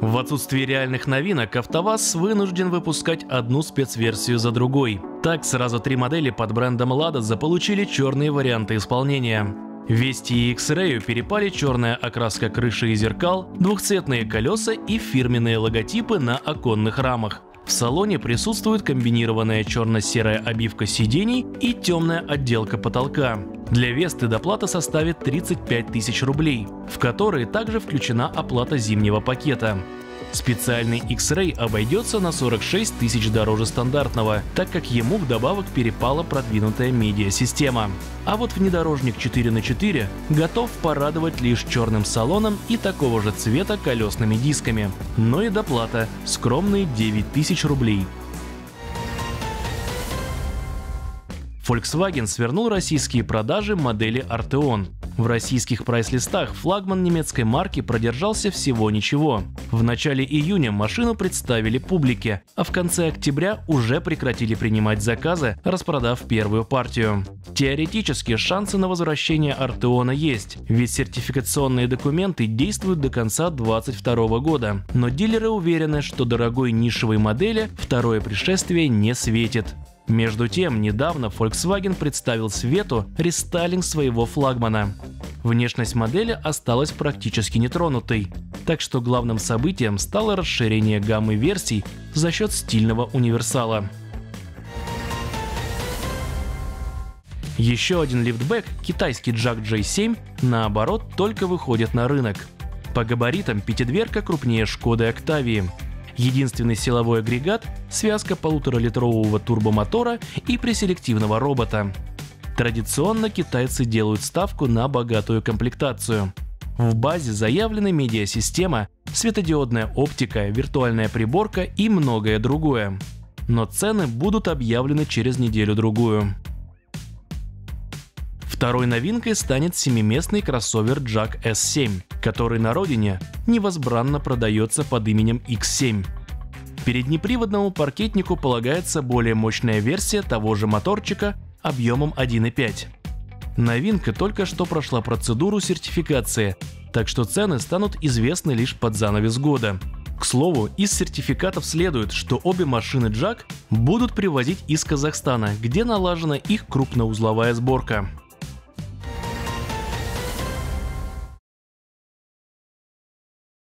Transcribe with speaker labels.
Speaker 1: В отсутствие реальных новинок АвтоВАЗ вынужден выпускать одну спецверсию за другой. Так сразу три модели под брендом Lada заполучили черные варианты исполнения. Вести и X-Ray перепали черная окраска крыши и зеркал, двухцветные колеса и фирменные логотипы на оконных рамах. В салоне присутствует комбинированная черно-серая обивка сидений и темная отделка потолка. Для Весты доплата составит 35 тысяч рублей, в которые также включена оплата зимнего пакета. Специальный X-Ray обойдется на 46 тысяч дороже стандартного, так как ему вдобавок перепала продвинутая медиасистема. А вот внедорожник 4 на 4 готов порадовать лишь черным салоном и такого же цвета колесными дисками. Но и доплата – скромные 9 тысяч рублей. Volkswagen свернул российские продажи модели Arteon. В российских прайс-листах флагман немецкой марки продержался всего ничего. В начале июня машину представили публике, а в конце октября уже прекратили принимать заказы, распродав первую партию. Теоретически шансы на возвращение Артеона есть, ведь сертификационные документы действуют до конца 2022 года. Но дилеры уверены, что дорогой нишевой модели второе пришествие не светит. Между тем, недавно Volkswagen представил свету рестайлинг своего флагмана. Внешность модели осталась практически нетронутой, так что главным событием стало расширение гаммы версий за счет стильного универсала. Еще один лифтбэк, китайский Jack J7, наоборот, только выходит на рынок. По габаритам пятидверка крупнее Шкоды Октавии. Единственный силовой агрегат – связка полуторалитрового турбомотора и преселективного робота. Традиционно китайцы делают ставку на богатую комплектацию. В базе заявлены медиасистема, светодиодная оптика, виртуальная приборка и многое другое. Но цены будут объявлены через неделю-другую. Второй новинкой станет семиместный кроссовер Jack S7, который на родине невозбранно продается под именем X7. Переднеприводному паркетнику полагается более мощная версия того же моторчика объемом 1.5. Новинка только что прошла процедуру сертификации, так что цены станут известны лишь под занавес года. К слову, из сертификатов следует, что обе машины Jack будут привозить из Казахстана, где налажена их крупноузловая сборка.